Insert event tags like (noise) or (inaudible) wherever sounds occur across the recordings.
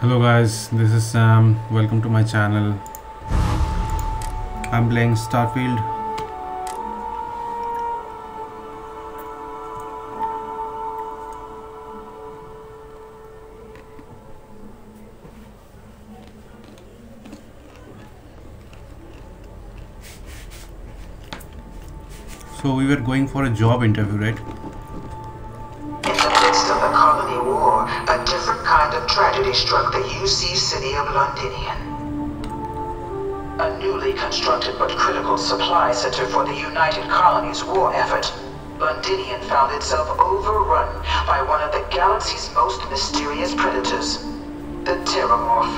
Hello guys, this is Sam. Welcome to my channel. I'm playing Starfield. So we were going for a job interview, right? Tragedy struck the UC city of Londinion. A newly constructed but critical supply center for the United Colonies war effort, Londinion found itself overrun by one of the galaxy's most mysterious predators, the Terrormorph.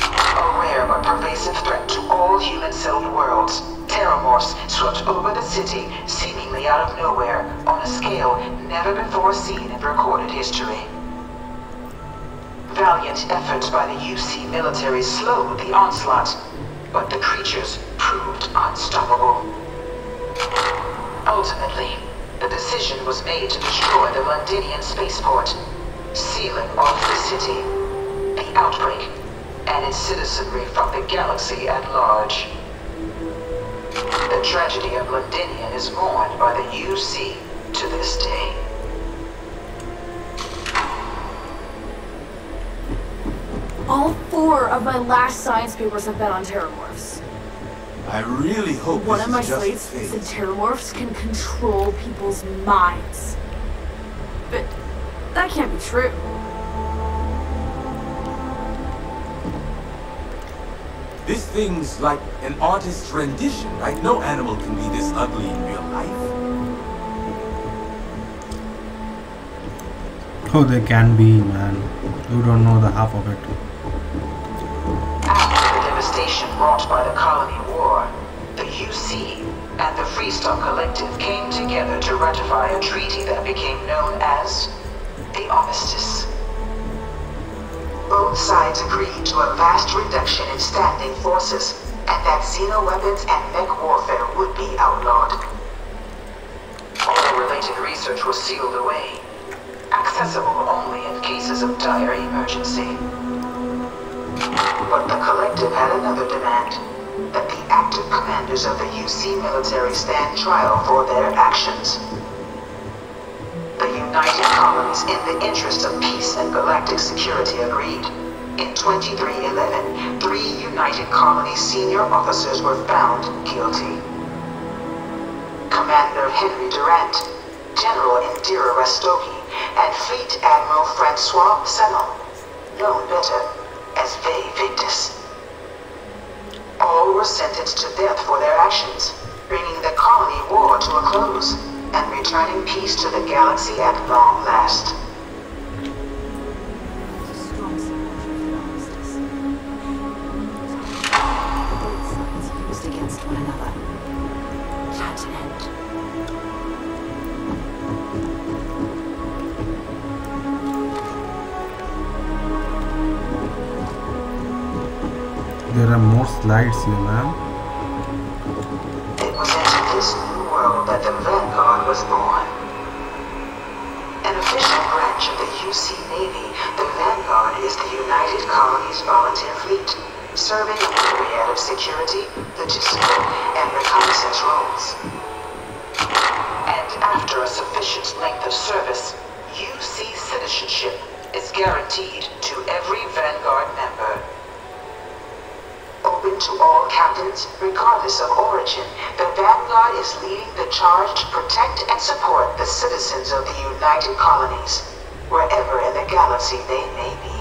A rare but pervasive threat to all human-celled worlds, Terrormorphs swept over the city, seemingly out of nowhere, on a scale never before seen in recorded history. Valiant efforts by the UC military slowed the onslaught, but the creatures proved unstoppable. Ultimately, the decision was made to destroy the Londinion spaceport, sealing off the city, the outbreak, and its citizenry from the galaxy at large. The tragedy of Londinion is mourned by the UC to this day. All four of my last science papers have been on terrormorphs. I really hope One this of my is just slates fate. said terrormorphs can control people's minds. But that can't be true. This thing's like an artist's rendition, right? No animal can be this ugly in real life. Oh, they can be, man. You don't know the half of it. Devastation wrought by the colony war, the UC and the Freestar Collective came together to ratify a treaty that became known as the Armistice. Both sides agreed to a vast reduction in standing forces, and that xeno weapons and mech warfare would be outlawed. All related research was sealed away, accessible only in cases of dire emergency. But the collective had another demand. That the active commanders of the UC military stand trial for their actions. The United Colonies, in the interest of peace and galactic security, agreed. In 2311, three United Colonies senior officers were found guilty. Commander Henry Durant, General Indira Rastogi, and Fleet Admiral Francois Sanon, known better as Ve Victus. All were sentenced to death for their actions, bringing the colony war to a close and returning peace to the galaxy at long last. Against one another. There are more slides here, man. It was into this new world that the Vanguard was born. An official branch of the UC Navy, the Vanguard is the United Colonies Volunteer Fleet, serving a myriad of security, logistical, and reconnaissance roles. And after a sufficient length of service, UC citizenship is guaranteed to every Vanguard member. To all captains, regardless of origin, the Vanguard is leading the charge to protect and support the citizens of the United Colonies, wherever in the galaxy they may be.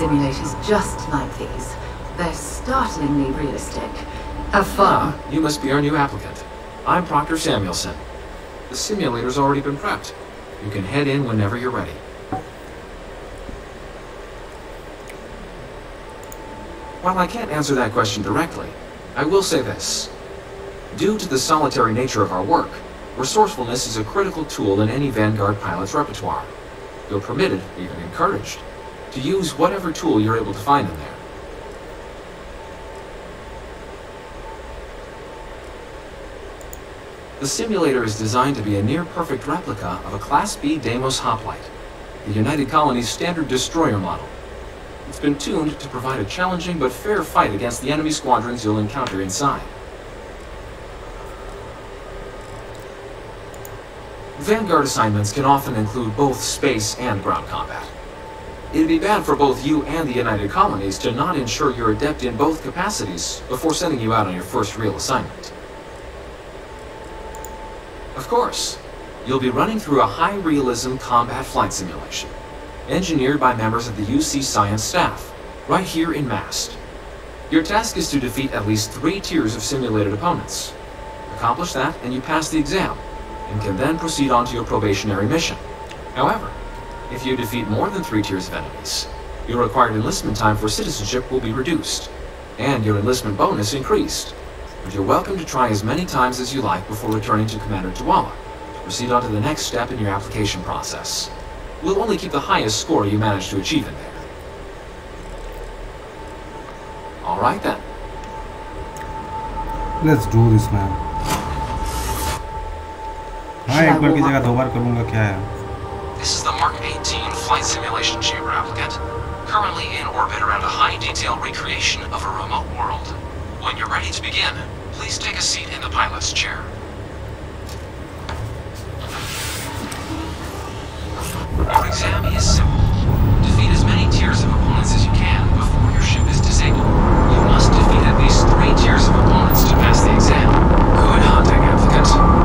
Simulators just like these. They're startlingly realistic. Have fun. You must be our new applicant. I'm Proctor Samuelson. The simulator's already been prepped. You can head in whenever you're ready. While I can't answer that question directly, I will say this. Due to the solitary nature of our work, resourcefulness is a critical tool in any Vanguard pilot's repertoire. You're permitted, even encouraged, to use whatever tool you're able to find in there. The simulator is designed to be a near-perfect replica of a Class B Deimos hoplite, the United Colony's standard destroyer model. It's been tuned to provide a challenging but fair fight against the enemy squadrons you'll encounter inside. Vanguard assignments can often include both space and ground combat. It'd be bad for both you and the United Colonies to not ensure you're adept in both capacities before sending you out on your first real assignment. Of course, you'll be running through a high-realism combat flight simulation, engineered by members of the UC Science staff, right here in MAST. Your task is to defeat at least three tiers of simulated opponents. Accomplish that, and you pass the exam, and can then proceed on to your probationary mission. However, if you defeat more than three tiers of enemies, your required enlistment time for citizenship will be reduced, and your enlistment bonus increased. But you're welcome to try as many times as you like before returning to Commander Tuala. proceed on to the next step in your application process. We'll only keep the highest score you manage to achieve in there. Alright then. Let's do this, man. I एक की जगह दो बार करूँगा क्या है this is the Mark 18 Flight Simulation Chamber applicant, currently in orbit around a high-detail recreation of a remote world. When you're ready to begin, please take a seat in the pilot's chair. Your exam is simple. Defeat as many tiers of opponents as you can before your ship is disabled. You must defeat at least three tiers of opponents to pass the exam. Good hunting, applicant.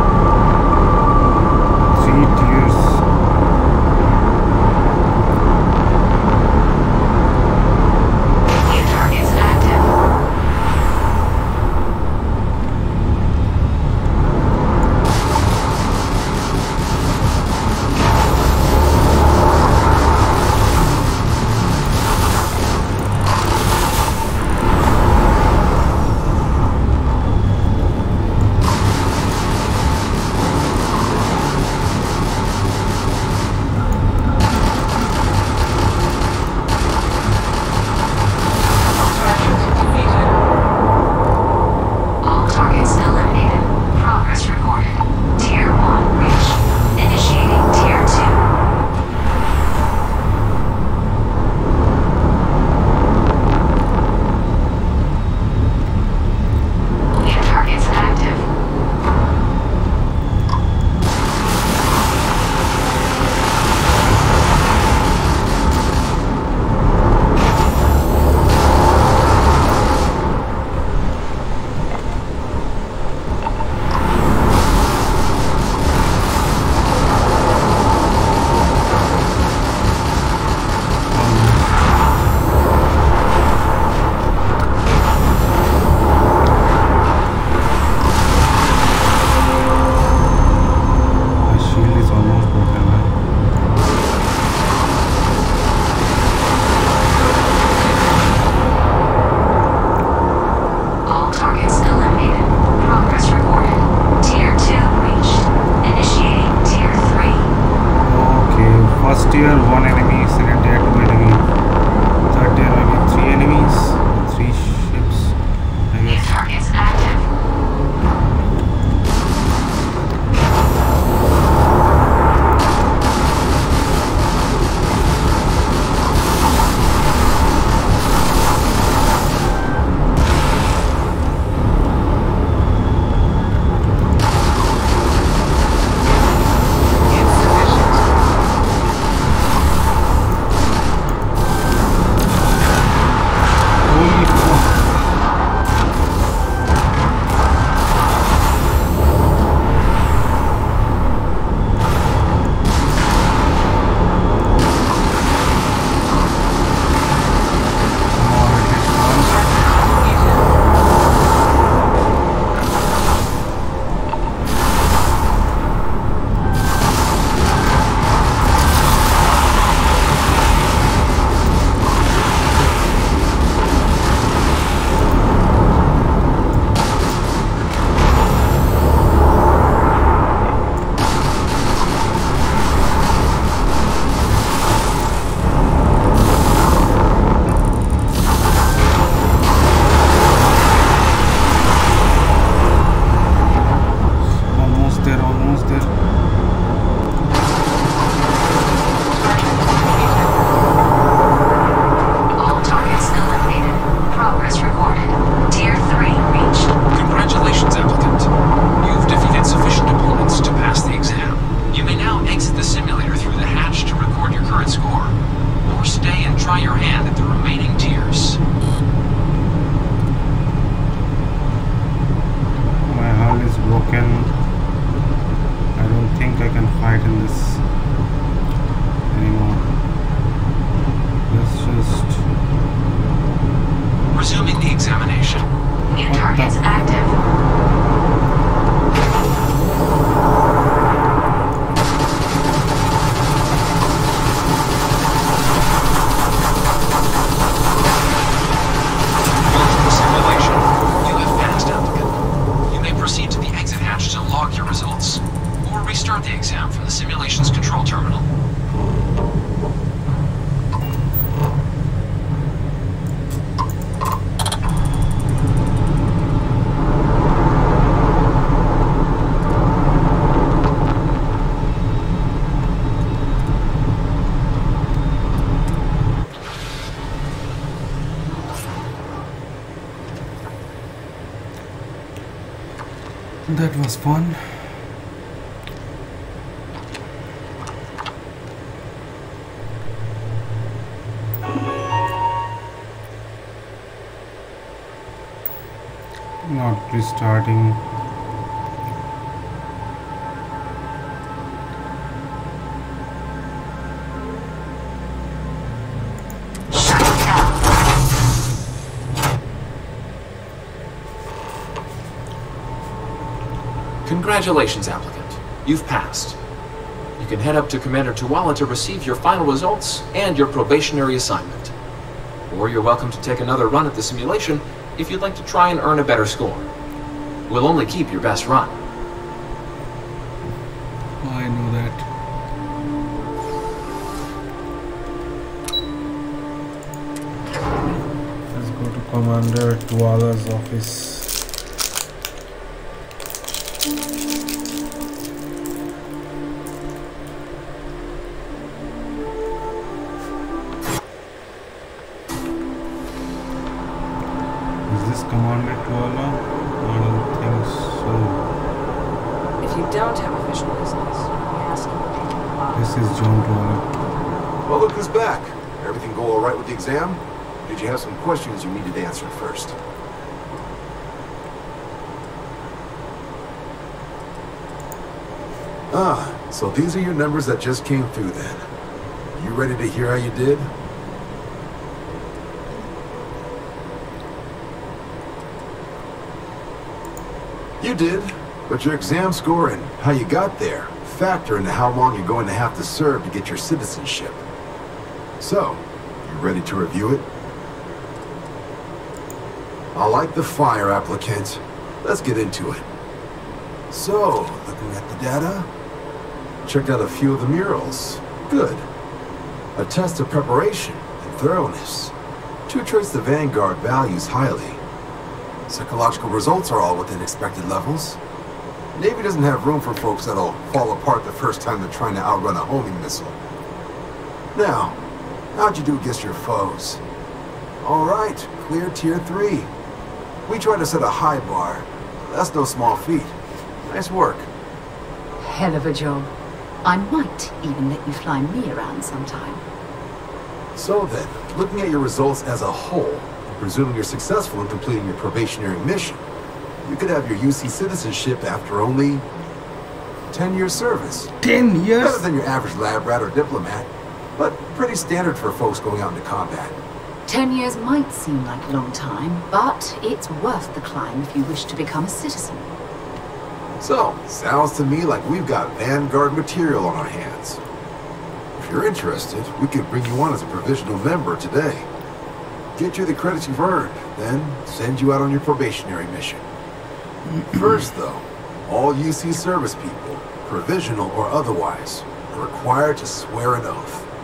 Now exit the simulator through the hatch to record your current score. Or stay and try your hand at the remaining tiers. My hull is broken. I don't think I can fight in this anymore. Let's just. Resuming the examination. New What the- targets active. Welcome to simulation. You have passed, applicant. You may proceed to the exit hatch to log your results. Or restart the exam from the simulation's control terminal. That was fun. Not restarting. Shut down. Congratulations, applicant. You've passed. You can head up to Commander Tuala to receive your final results and your probationary assignment. Or you're welcome to take another run at the simulation if you'd like to try and earn a better score. We'll only keep your best run. I know that. Let's go to Commander Tuala's office. Exam? Did you have some questions you needed answered first? Ah, so these are your numbers that just came through then. You ready to hear how you did? You did, but your exam score and how you got there factor into how long you're going to have to serve to get your citizenship. So, you ready to review it? I like the fire applicant. Let's get into it. So, looking at the data, checked out a few of the murals. Good. A test of preparation and thoroughness. Two traits the Vanguard values highly. Psychological results are all within expected levels. Navy doesn't have room for folks that'll fall apart the first time they're trying to outrun a homing missile. Now, how'd you do against your foes? All right, clear tier three. We tried to set a high bar. That's no small feat. Nice work. Hell of a job. I might even let you fly me around sometime. So then, looking at your results as a whole, presuming you're successful in completing your probationary mission, you could have your UC citizenship after only 10 years service. 10 years? Better years? than your average lab rat or diplomat, but pretty standard for folks going out into combat. Ten years might seem like a long time, but it's worth the climb if you wish to become a citizen. So, sounds to me like we've got Vanguard material on our hands. If you're interested, we could bring you on as a provisional member today. Get you the credits you've earned, then send you out on your probationary mission. (clears throat) First, though, all UC service people, provisional or otherwise, are required to swear an oath.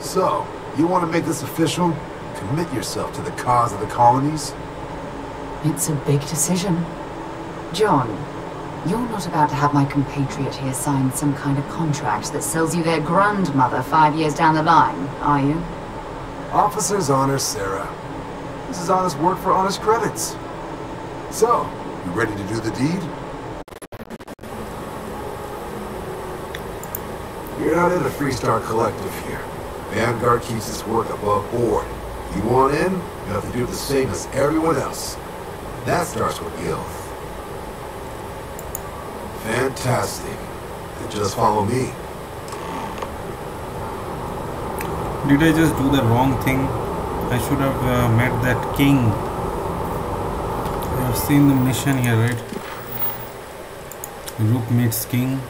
So, you want to make this official? Commit yourself to the cause of the colonies? It's a big decision. John, you're not about to have my compatriot here sign some kind of contract that sells you their grandmother five years down the line, are you? Officer's honor, Sarah. This is honest work for honest credits. So, you ready to do the deed? You're not in a Freestar Collective here. Vanguard keeps its work above board. You want in, you have to do the same as everyone else. That starts with oath. Fantastic. Then just follow me. Did I just do the wrong thing? I should have uh, met that king. I have seen the mission here, right? Rook meets king.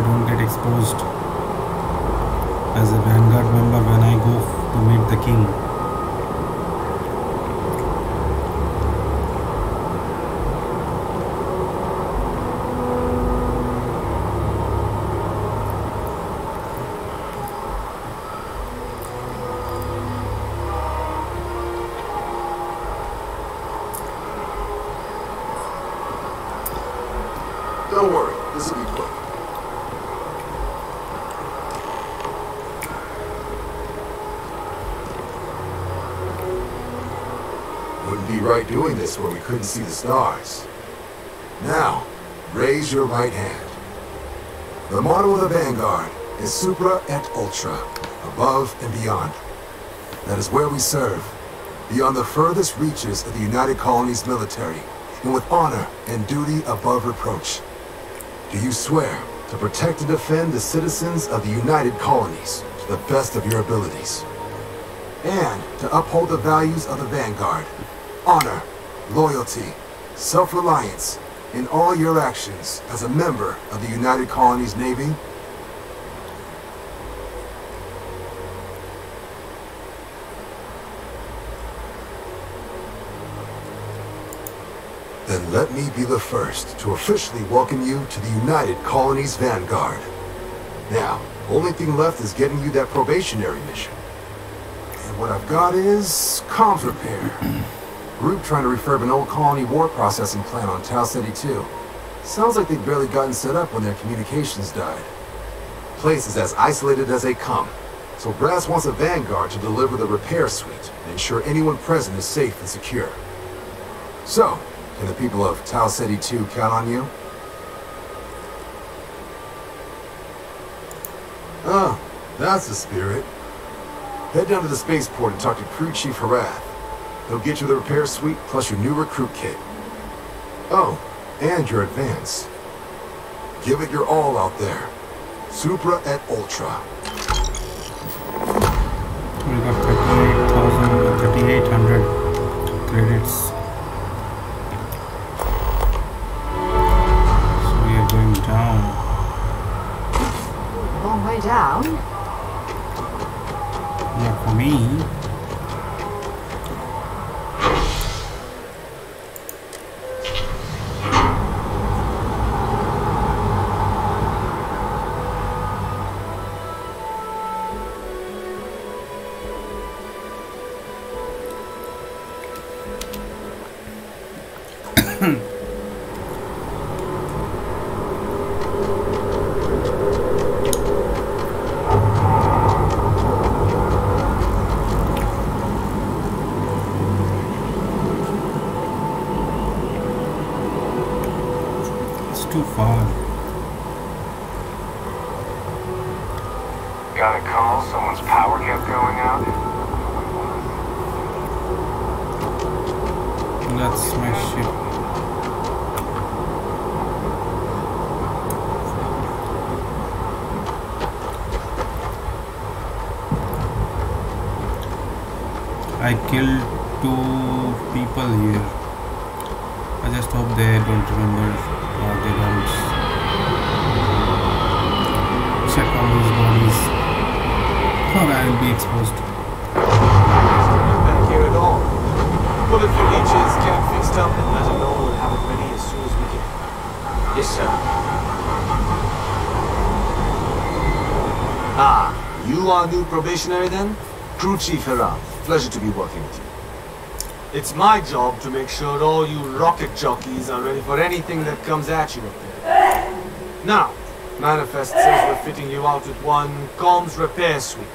I don't get exposed as a Vanguard member when I go to meet the king. Don't worry, this will be quick. Wouldn't be right doing this where we couldn't see the stars. Now, raise your right hand. The motto of the Vanguard is Supra et Ultra, above and beyond. That is where we serve, beyond the furthest reaches of the United Colonies military, and with honor and duty above reproach. Do you swear to protect and defend the citizens of the United Colonies to the best of your abilities? And to uphold the values of the Vanguard, honor, loyalty, self-reliance, in all your actions as a member of the United Colonies Navy? Then let me be the first to officially welcome you to the United Colonies Vanguard. Now, only thing left is getting you that probationary mission. And what I've got is comms repair. (clears throat) Group trying to refurb an old colony war processing plant on Tau Ceti 2. Sounds like they've barely gotten set up when their communications died. Place is as isolated as they come. So Brass wants a vanguard to deliver the repair suite and ensure anyone present is safe and secure. So, can the people of Tau Ceti 2 count on you? Oh, that's the spirit. Head down to the spaceport and talk to Crew Chief Harath. He'll get you the repair suite plus your new recruit kit. Oh, and your advance. Give it your all out there. Supra et Ultra. We got 38,000, 3,800 credits. Probationary then? Crew Chief Haram. Pleasure to be working with you. It's my job to make sure all you rocket jockeys are ready for anything that comes at you up there. Now, Manifest says we're fitting you out with one comms repair suite.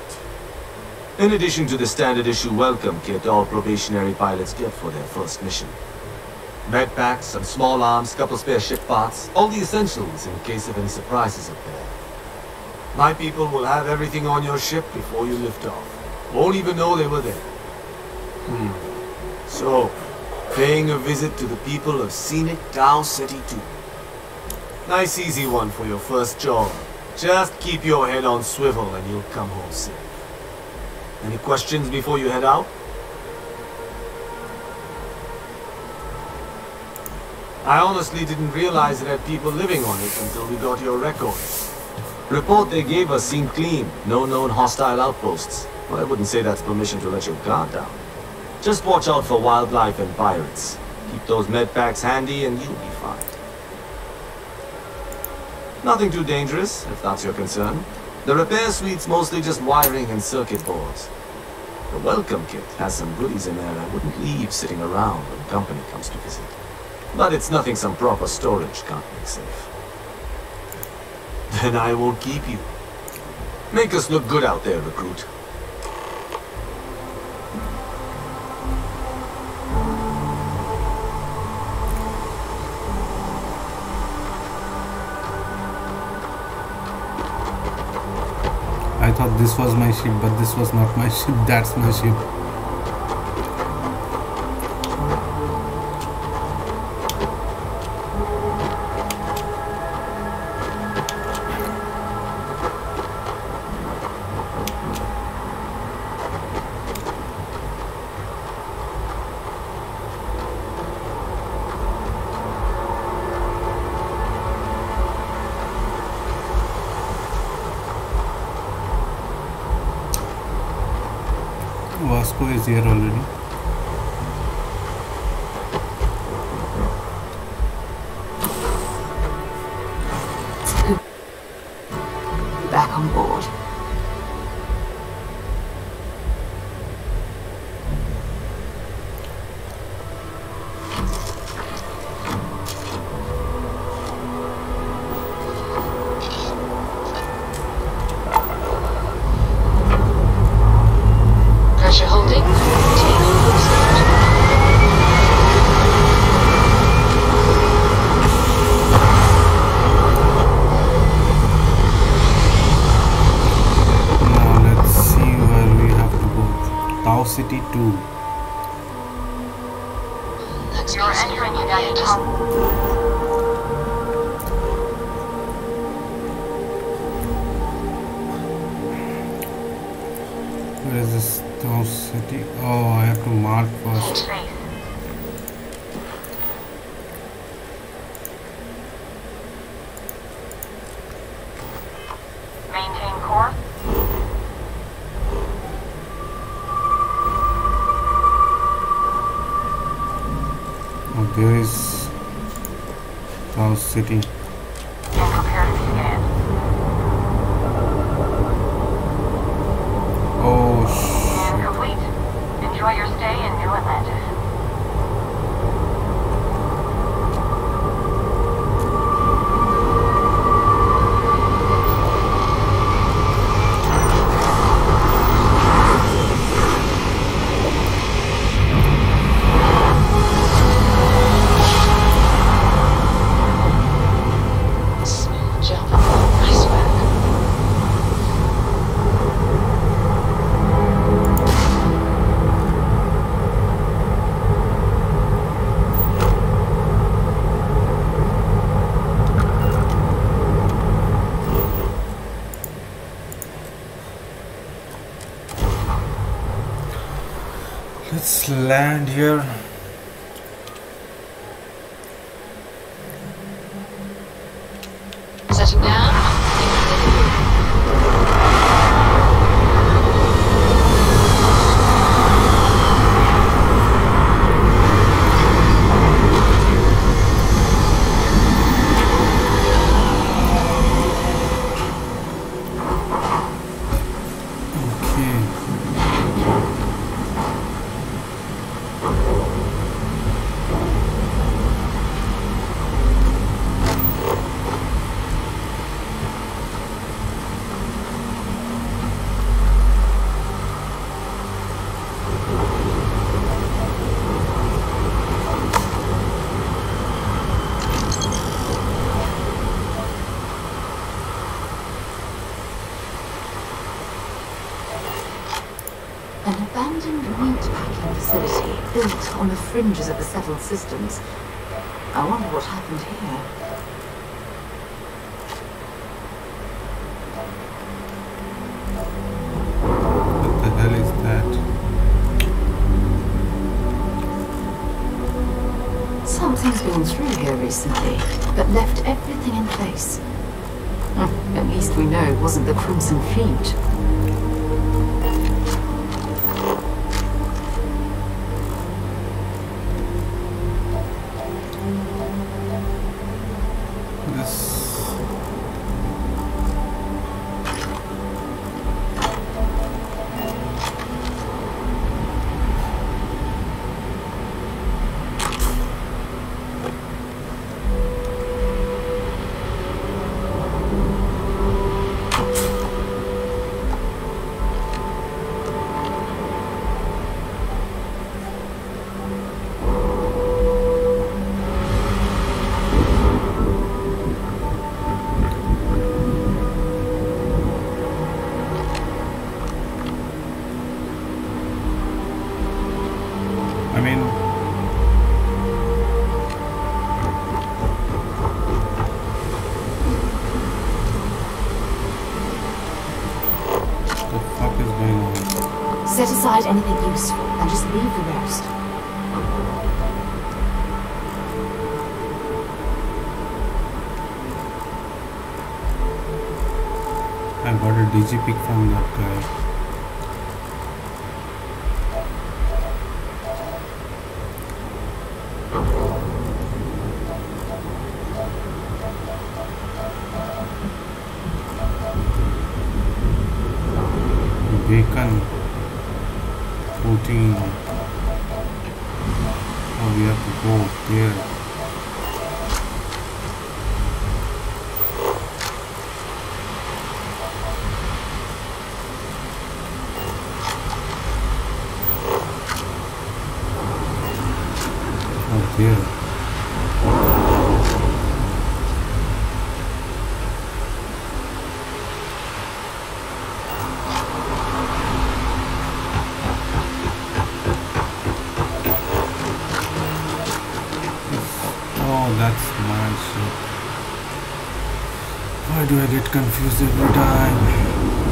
In addition to the standard issue welcome kit all probationary pilots get for their first mission. Med packs, some small arms, couple spare ship parts, all the essentials in case of any surprises up there. My people will have everything on your ship before you lift off. Won't even know they were there. Hmm. So, paying a visit to the people of scenic Tau Ceti 2. Nice easy one for your first job. Just keep your head on swivel and you'll come home safe. Any questions before you head out? I honestly didn't realize it had people living on it until we got your records. The report they gave us seemed clean. No known hostile outposts. Well, I wouldn't say that's permission to let your guard down. Just watch out for wildlife and pirates. Keep those med packs handy and you'll be fine. Nothing too dangerous, if that's your concern. The repair suite's mostly just wiring and circuit boards. The welcome kit has some goodies in there I wouldn't leave sitting around when company comes to visit. But it's nothing some proper storage can't make safe. Then I won't keep you. Make us look good out there, recruit. I thought this was my ship, but this was not my ship. That's my ship. Vasco is here already. systems. decide anything useful and just leave the rest. I got a DG pick from that guy. That's my shit. Why do I get confused every time?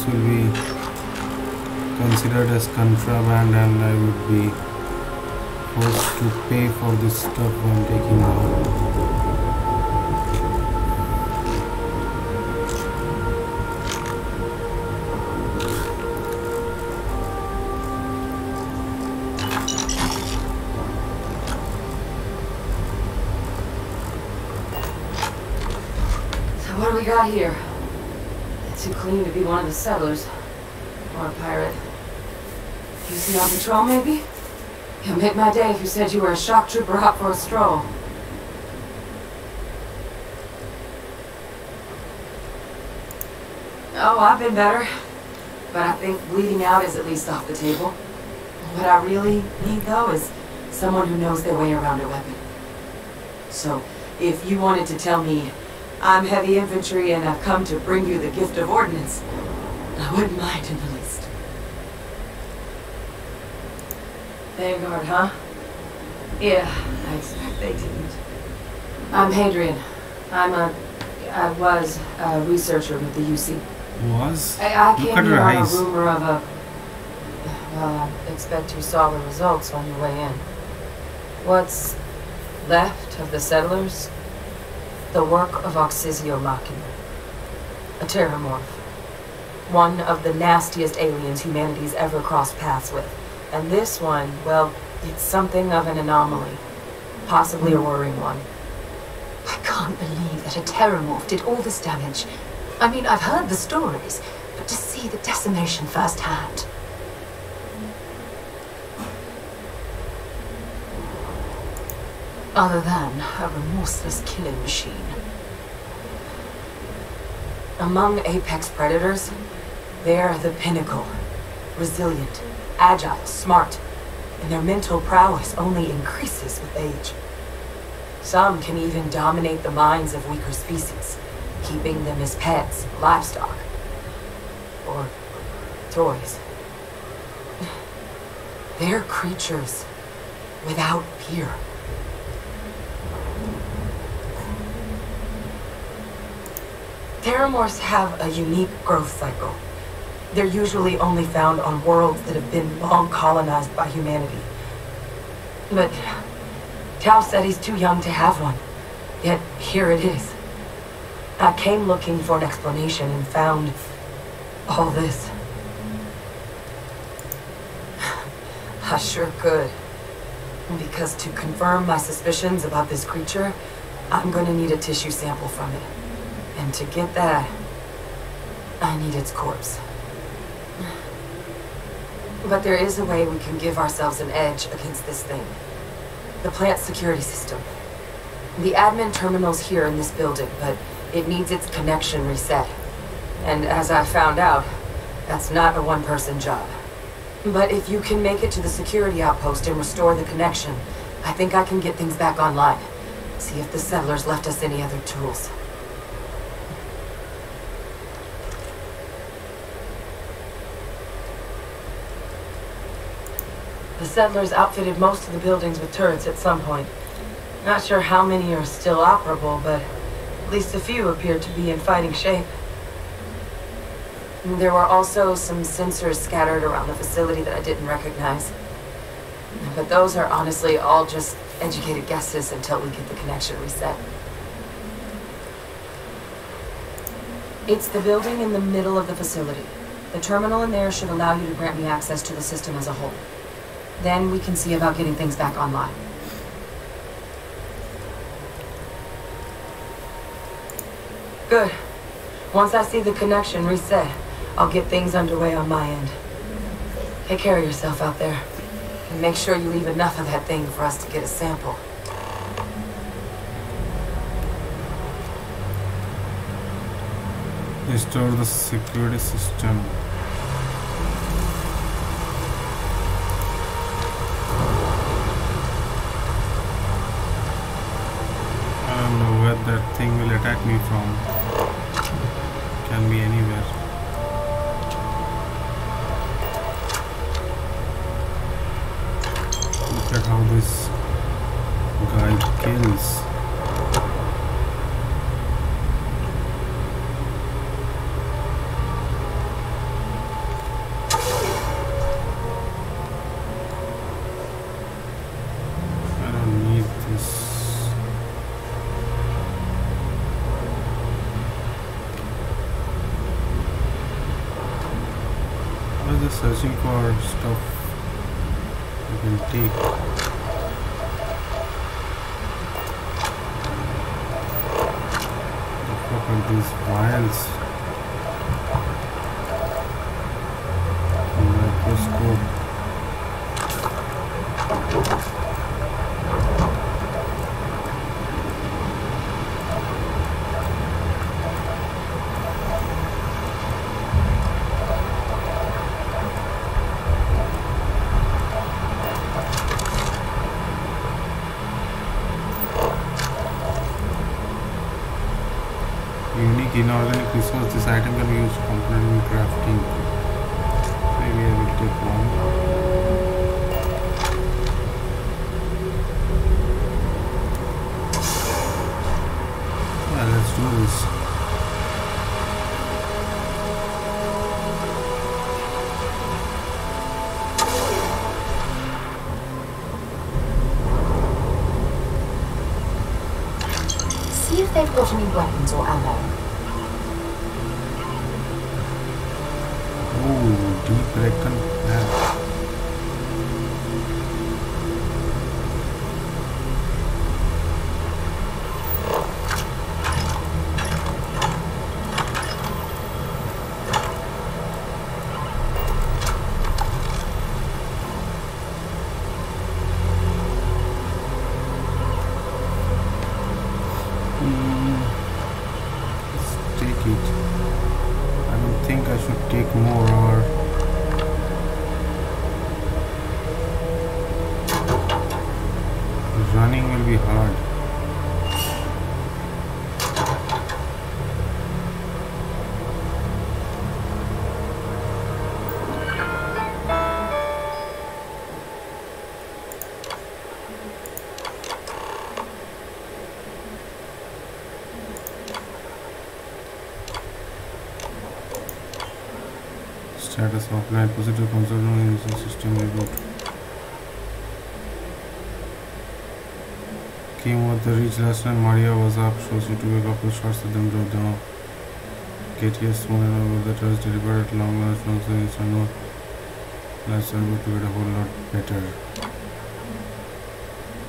This will be considered as contraband and I would be forced to pay for this stuff I'm taking out. So what do we got here? Too clean to be one of the settlers. Or a pirate. You see on patrol, maybe? You'll make my day if you said you were a shock trooper out for a stroll. Oh, I've been better. But I think bleeding out is at least off the table. What I really need, though, is someone who knows their way around a weapon. So, if you wanted to tell me I'm heavy infantry and I've come to bring you the gift of ordnance. I wouldn't mind in the least. Vanguard, huh? Yeah, I expect they didn't. I'm Hadrian. I'm a... I was a researcher with the UC. Was? I, I came here on eyes. a rumor of a... Well, I expect you saw the results on your way in. What's left of the settlers the work of Oxysio Machina, a terrormorph. One of the nastiest aliens humanity's ever crossed paths with. And this one, well, it's something of an anomaly. Possibly a worrying one. I can't believe that a terrormorph did all this damage. I mean, I've heard the stories, but to see the decimation firsthand. Other than a remorseless killing machine. Among apex predators, they're the pinnacle. Resilient, agile, smart, and their mental prowess only increases with age. Some can even dominate the minds of weaker species, keeping them as pets, livestock, or toys. (sighs) They're creatures without fear. Terrormorphs have a unique growth cycle. They're usually only found on worlds that have been long colonized by humanity. But Tau Ceti's too young to have one. Yet here it is. I came looking for an explanation and found all this. (sighs) I sure could. Because to confirm my suspicions about this creature, I'm gonna need a tissue sample from it. And to get that, I need its corpse. But there is a way we can give ourselves an edge against this thing. The plant security system. The admin terminal's here in this building, but it needs its connection reset. And as I found out, that's not a one-person job. But if you can make it to the security outpost and restore the connection, I think I can get things back online. See if the settlers left us any other tools. The settlers outfitted most of the buildings with turrets at some point. Not sure how many are still operable, but at least a few appear to be in fighting shape. There were also some sensors scattered around the facility that I didn't recognize. But those are honestly all just educated guesses until we get the connection reset. It's the building in the middle of the facility. The terminal in there should allow you to grant me access to the system as a whole. Then we can see about getting things back online. Good. Once I see the connection reset, I'll get things underway on my end. Take care of yourself out there. And make sure you leave enough of that thing for us to get a sample. Restore the security system. I don't know where that thing will attack me from. Can be anywhere. Look at how this guy kills. I was just searching for stuff I can take. The fuck are these vials? Microscope. Unique inorganic resource. This item can be used for component in crafting. Maybe I will take one. Yeah, let's do this. See if they've got any weapons or ammo. Black Status offline positive consulting in the system reboot. Came with the reach last night. Maria was up, shows you to wake up with shots at them, drop. Get here and over the terrace delivered at long last long so it's no last reboot to get a whole lot better.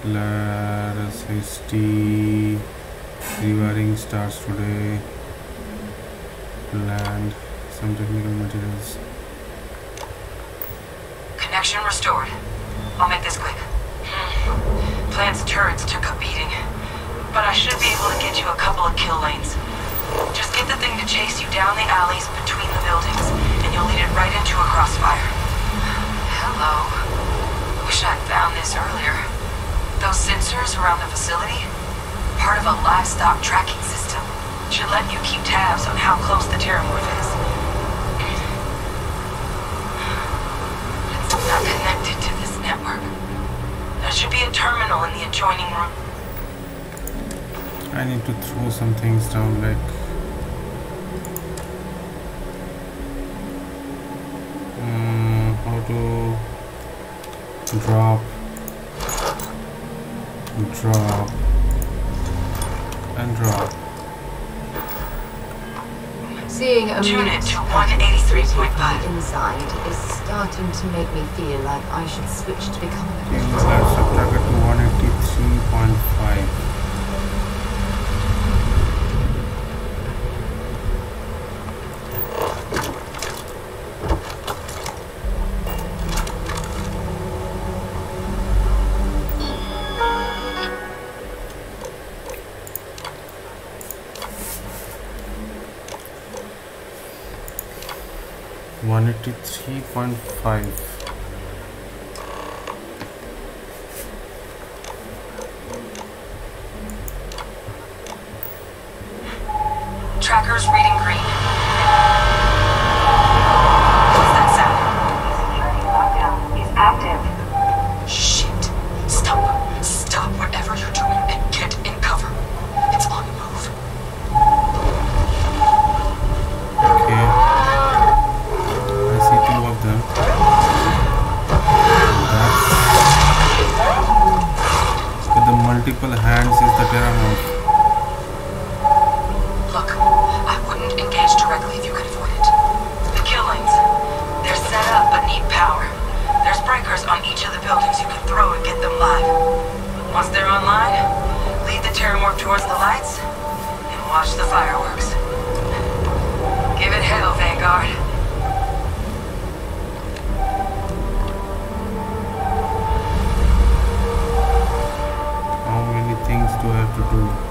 Laris hasty rewiring starts today. Land some technical materials. Restored. I'll make this quick. Plant's turrets took a beating. But I should be able to get you a couple of kill lanes. Just get the thing to chase you down the alleys between the buildings, and you'll lead it right into a crossfire. Hello. Wish I'd found this earlier. Those sensors around the facility? Part of a livestock tracking system. Should let you keep tabs on how close the Terrormorph is. Connected to this network. There should be a terminal in the adjoining room. I need to throw some things down like mm, how to drop drop and drop Seeing a Tune it to 183.5. inside is starting to make me feel like I should switch to becoming a Okay, visitor. let's subtract it to 183.5 0.5 hands is the. Look, I wouldn't engage directly if you could avoid it. The killings, they're set up but need power. There's breakers on each of the buildings you can throw and get them live. Once they're online, lead the Terrormorph towards the lights and watch the fireworks. Give it hell, Vanguard. you have to do.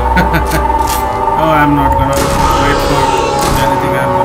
(laughs) oh, I'm not gonna wait for anything.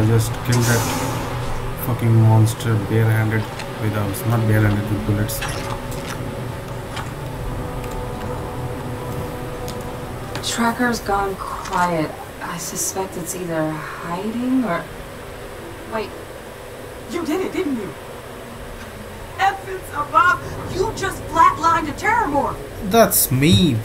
I just killed that fucking monster barehanded with arms. Not barehanded with bullets. Tracker's gone quiet. I suspect it's either hiding or. Wait, You did it, didn't you? Heavens above! You just flatlined a terrormorph! That's me.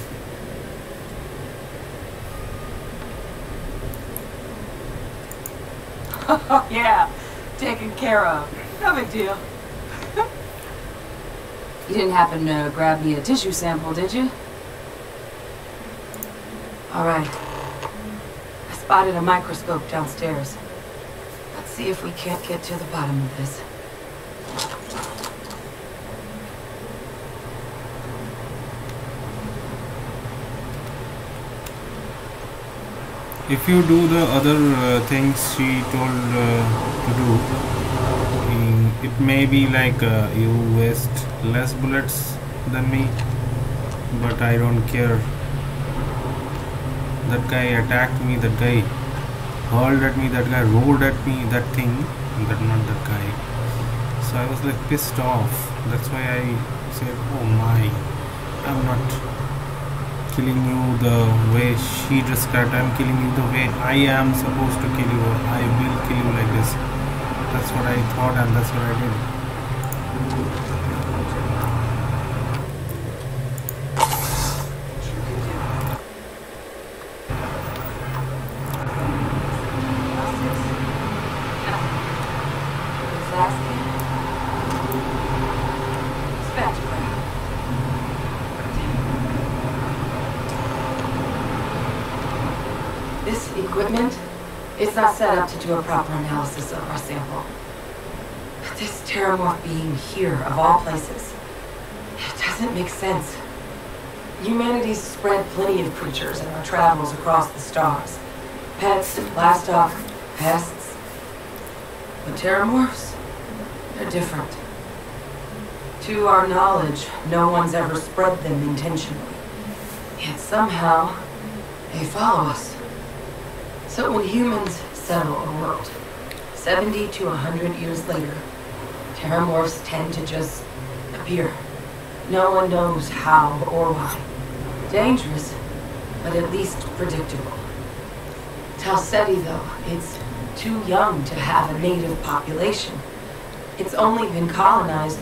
(laughs) yeah. Taken care of. No big deal. (laughs) you didn't happen to grab me a tissue sample, did you? Alright. I spotted a microscope downstairs. Let's see if we can't get to the bottom of this. If you do the other uh, things she told uh, to do, mm, it may be like uh, you waste less bullets than me, but I don't care. That guy attacked me, that guy hurled at me, that guy rolled at me, that thing, but not that guy. So I was like pissed off. That's why I said, oh my, I'm not killing you the way she described. I'm killing you the way I am supposed to kill you. I will kill you like this. That's what I thought and that's what I did. This equipment, it's not set up to do a proper analysis of our sample. But this terrormorph being here, of all places, it doesn't make sense. Humanity's spread plenty of creatures in our travels across the stars. Pets, livestock, pests. But terrormorphs, they're different. To our knowledge, no one's ever spread them intentionally. Yet somehow, they follow us. So when humans settle a world, 70 to 100 years later, terrormorphs tend to just appear. No one knows how or why. Dangerous, but at least predictable. Tau Ceti, though, it's too young to have a native population. It's only been colonized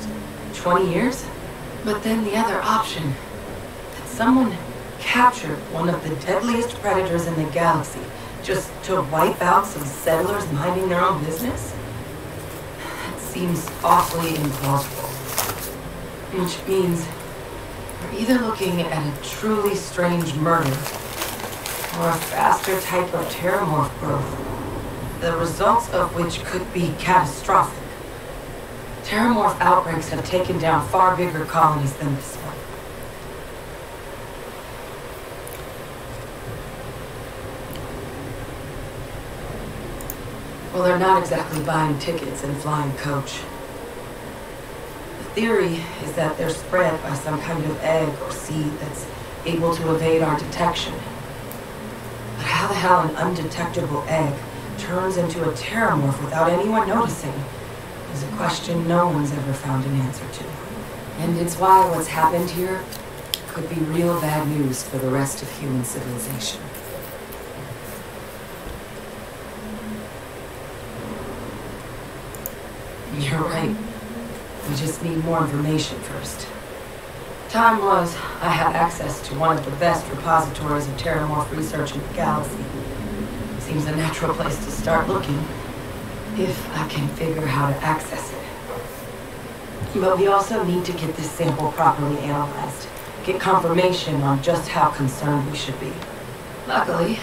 20 years. But then the other option, that someone captured one of the deadliest predators in the galaxy just to wipe out some settlers minding their own business? That seems awfully implausible. Which means we're either looking at a truly strange murder or a faster type of terrormorph growth, the results of which could be catastrophic. Terrormorph outbreaks have taken down far bigger colonies than this one. Well, they're not exactly buying tickets and flying coach. The theory is that they're spread by some kind of egg or seed that's able to evade our detection. But how the hell an undetectable egg turns into a terrormorph without anyone noticing is a question no one's ever found an answer to. And it's why what's happened here could be real bad news for the rest of human civilization. (laughs) You're right. We just need more information first. Time was, I had access to one of the best repositories of terrormorph research in the galaxy. Seems a natural place to start looking, if I can figure how to access it. But we also need to get this sample properly analyzed, get confirmation on just how concerned we should be. Luckily,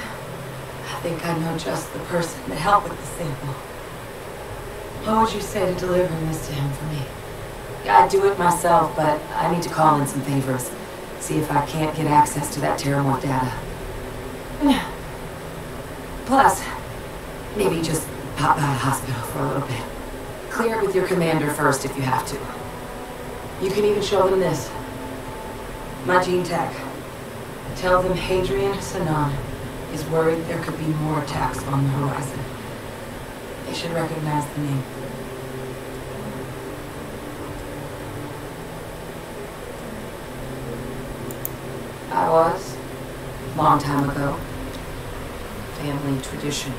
I think I know just the person to help with the sample. What would you say to delivering this to him for me? I'd do it myself, but I need to call in some favors. See if I can't get access to that Terrormorph data. Plus, maybe just pop by the hospital for a little bit. Clear it with your commander first if you have to. You can even show them this. My gene tech. Tell them Hadrian Sanon is worried there could be more attacks on the horizon. They should recognize the name. I was. Long time ago. Family tradition.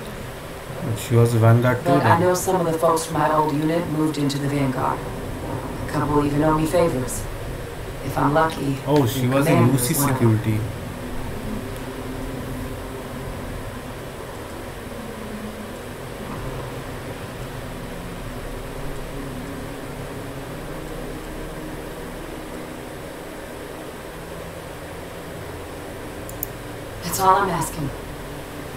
But she was a Vanguard too But I know some of the folks from my old unit moved into the Vanguard. A couple even owe me favors. If I'm lucky. Oh, she was in commander UC is one security. All I'm asking.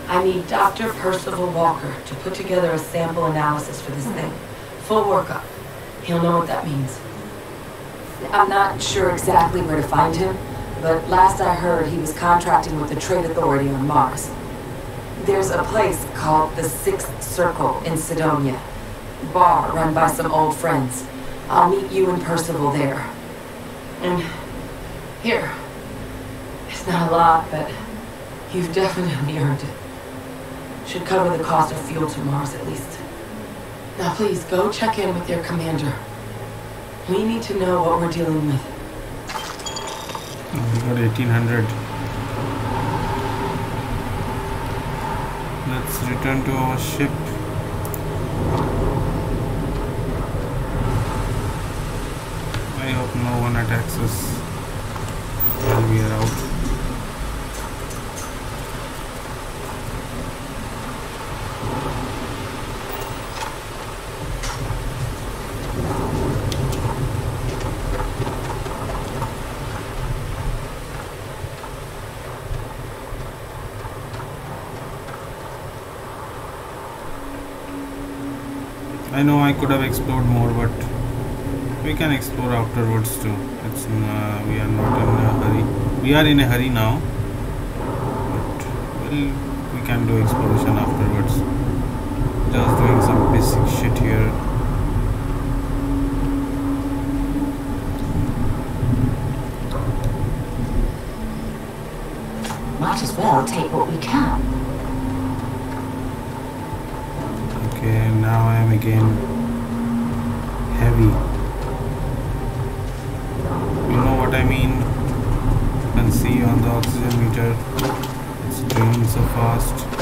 I need Dr. Percival Walker to put together a sample analysis for this thing. Full workup. He'll know what that means. I'm not sure exactly where to find him, but last I heard he was contracting with the Trade Authority on Mars. There's a place called the Sixth Circle in Cydonia. Bar run by some old friends. I'll meet you and Percival there. And here. It's not a lot, but you've definitely earned it. Should cover the cost of fuel to Mars at least. Now please, go check in with your commander. We need to know what we're dealing with. We got 1800. Let's return to our ship. I hope no one attacks us while we are out. I know I could have explored more, but we can explore afterwards too. It's uh, we are not in a hurry. We are in a hurry now, but well, we can do exploration afterwards. Just doing some basic shit here. Might as well take what we can. Okay, now I am again heavy. You know what I mean? You can see on the oxygen meter, it's draining so fast.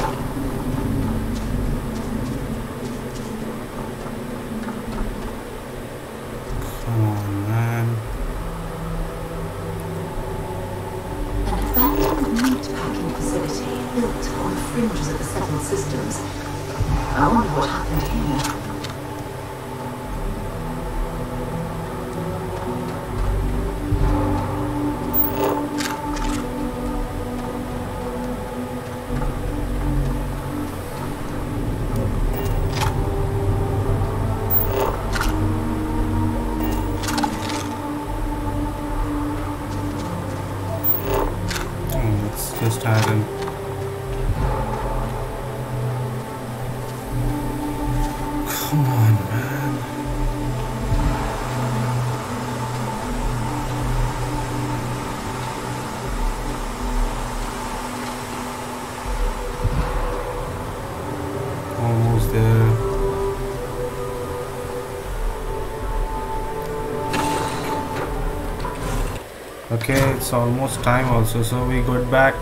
It's almost time also, so we got back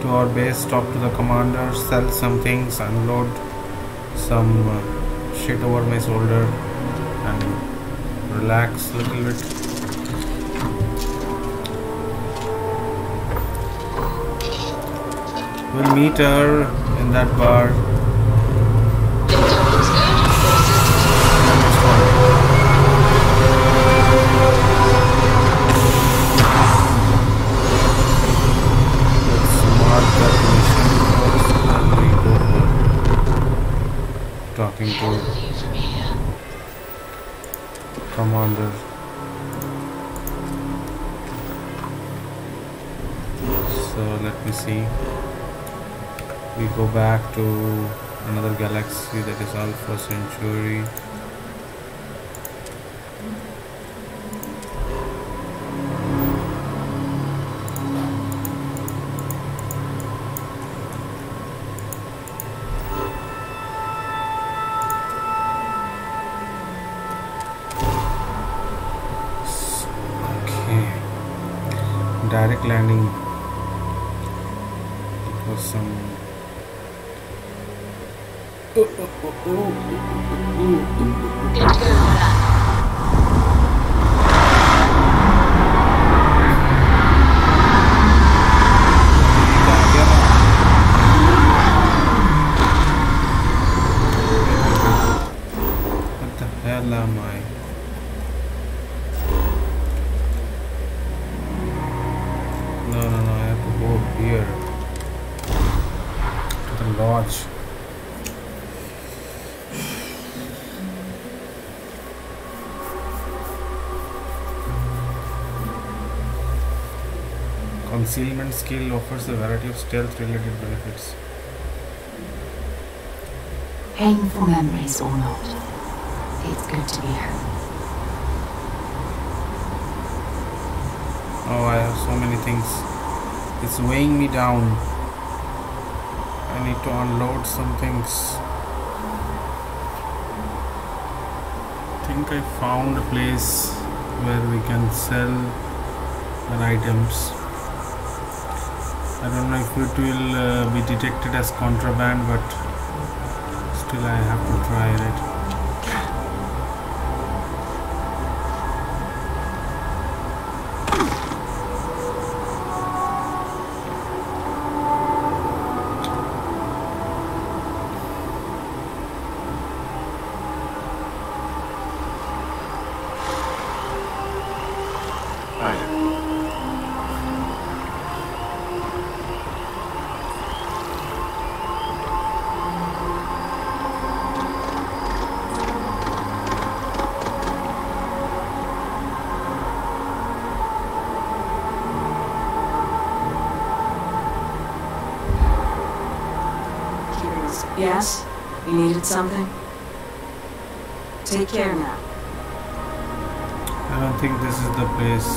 to our base, talk to the commander, sell some things, unload some uh, shit over my shoulder, and relax a little bit. We'll meet her in that bar. Commander. So let me see. We go back to another galaxy that is Alpha Centauri. Direct landing. It was some. What Concealment skill offers a variety of stealth related benefits. Painful memories or not, it's good to be home. Oh, I have so many things. It's weighing me down. I need to unload some things. I think I found a place where we can sell our items. I don't know if it will uh, be detected as contraband, but still I have to try it. Yes? You needed something? Take care now. I don't think this is the place.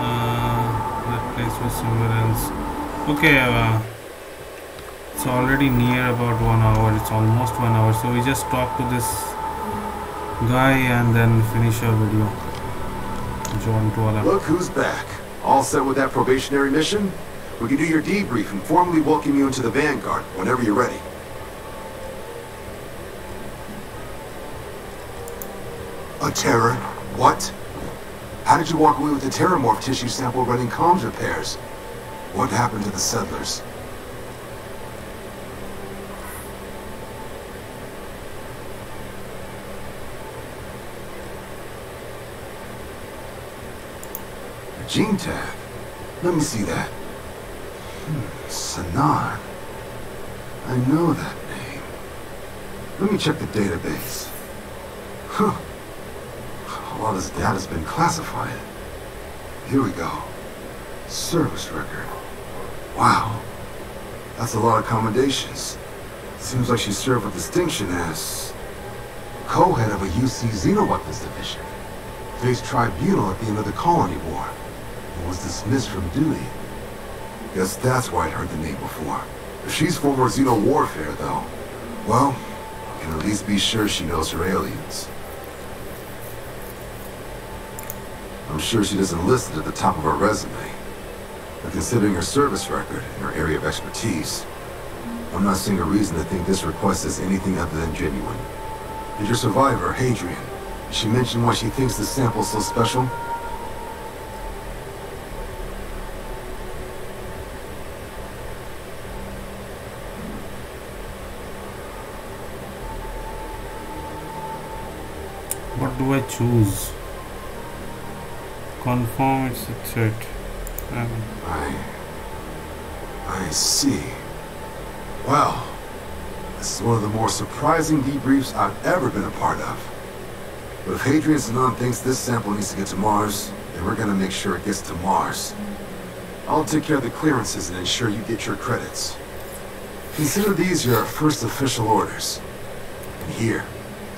Uh, that place was somewhere else. Okay, uh, it's already near about one hour. It's almost one hour. So we just talk to this guy and then finish our video. John Tuala. Look who's back. All set with that probationary mission? We can do your debrief and formally welcome you into the Vanguard whenever you're ready. A terror? What? How did you walk away with the terrormorph tissue sample running comms repairs? What happened to the settlers? A gene tag? Let me see that. Sanon. I know that name. Let me check the database. Huh. A lot of this data's been classified. Here we go. Service record. Wow. That's a lot of commendations. Seems like she served with distinction as co-head of a UC Xenoweapons division. Faced tribunal at the end of the colony war. And was dismissed from duty. Guess that's why I'd heard the name before. If she's former Xeno warfare, though, well, I can at least be sure she knows her aliens. I'm sure she doesn't list it at the top of her resume. But considering her service record and her area of expertise, I'm not seeing a reason to think this request is anything other than genuine. Did your survivor, Hadrian, she mention why she thinks the sample's so special? Do I choose? Confirm it's a threat. Um, I... I see. Well, this is one of the more surprising debriefs I've ever been a part of. But if Hadrian Sanon thinks this sample needs to get to Mars, then we're gonna make sure it gets to Mars. I'll take care of the clearances and ensure you get your credits. Consider these your first official orders. And here,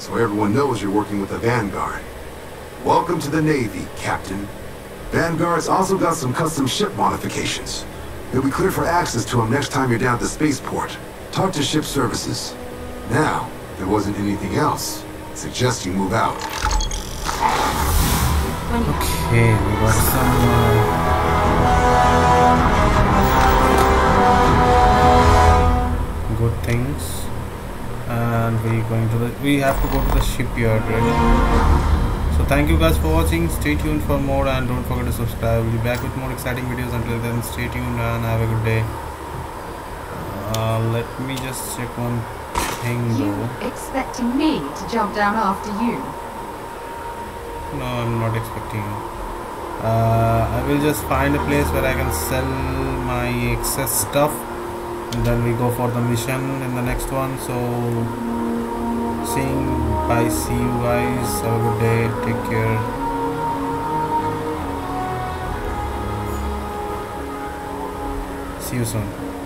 so everyone knows you're working with the Vanguard. Welcome to the Navy, Captain. Vanguard's also got some custom ship modifications. You'll be cleared for access to them next time you're down at the spaceport. Talk to ship services. Now, if there wasn't anything else, I suggest you move out. okay, we got some. Uh, good things and we going to the we have to go to the shipyard right? So thank you guys for watching. Stay tuned for more and don't forget to subscribe. We'll be back with more exciting videos. Until then stay tuned and have a good day. Uh, let me just check one thing You though. expecting me to jump down after you? no i'm not expecting you. Uh, i will just find a place where i can sell my excess stuff and then we go for the mission in the next one. So seeing bye. See you guys. Have a good day. Take care. See you soon